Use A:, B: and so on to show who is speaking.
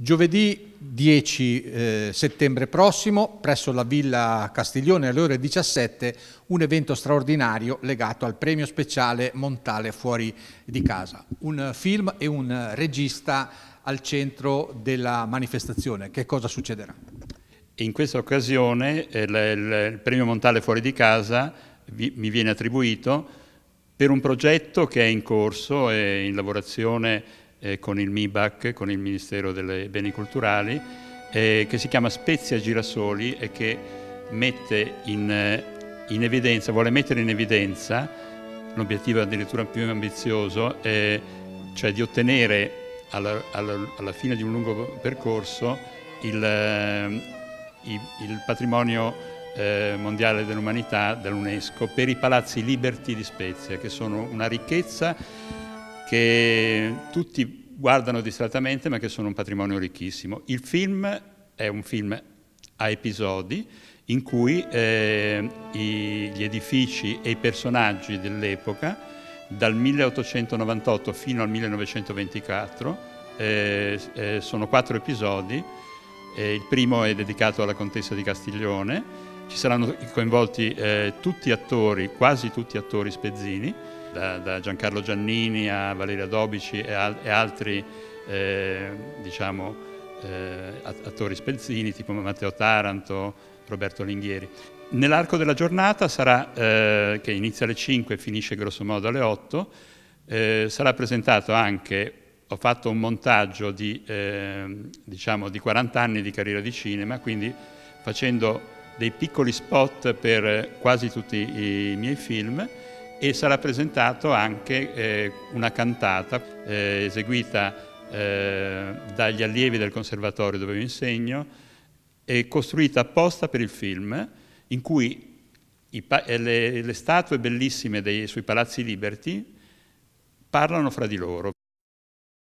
A: Giovedì 10 eh, settembre prossimo, presso la Villa Castiglione alle ore 17, un evento straordinario legato al premio speciale Montale Fuori di Casa. Un film e un regista al centro della manifestazione. Che cosa succederà?
B: In questa occasione eh, il, premio Montale Fuori di Casa mi viene attribuito per un progetto che è in corso e in lavorazione eh, con il MIBAC, con il Ministero dei Beni Culturali, eh, che si chiama Spezia Girasoli e che mette in, eh, in evidenza, vuole mettere in evidenza, l'obiettivo addirittura più ambizioso, cioè di ottenere alla, alla, alla, fine di un lungo percorso il, eh, il, il patrimonio eh, mondiale dell'umanità dell'UNESCO per i palazzi Liberty di Spezia, che sono una ricchezza che tutti guardano distrattamente ma che sono un patrimonio ricchissimo. Il film è un film a episodi in cui eh, i, gli edifici e i personaggi dell'epoca, dal 1898 fino al 1924, eh, eh, sono quattro episodi. il primo è dedicato alla contessa di Castiglione, ci saranno coinvolti eh, tutti attori, quasi tutti attori spezzini, da, da Giancarlo Giannini a Valeria Dobici e, al, e altri eh, diciamo, eh, attori spezzini tipo Matteo Taranto, Roberto Linghieri. Nell'arco della giornata sarà, eh, che inizia alle 5 e finisce grosso modo alle 8, eh, sarà presentato anche, ho fatto un montaggio di, ehm, diciamo, di 40 anni di carriera di cinema, quindi facendo dei piccoli spot per quasi tutti i miei film e sarà presentato anche eh, una cantata eh, eseguita eh, dagli allievi del conservatorio dove io insegno e costruita apposta per il film in cui i, le, le, statue bellissime dei, sui palazzi liberty parlano fra di loro.